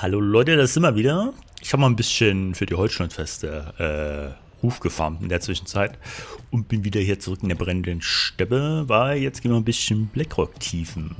Hallo Leute, das sind wir wieder. Ich habe mal ein bisschen für die Holzschnittfeste äh, Ruf gefarmt in der Zwischenzeit und bin wieder hier zurück in der brennenden Steppe, weil jetzt gehen wir ein bisschen Blackrock tiefen.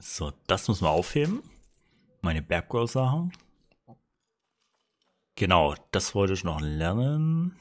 So, das muss man aufheben. Meine Bergroll-Sachen. Genau, das wollte ich noch lernen.